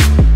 you.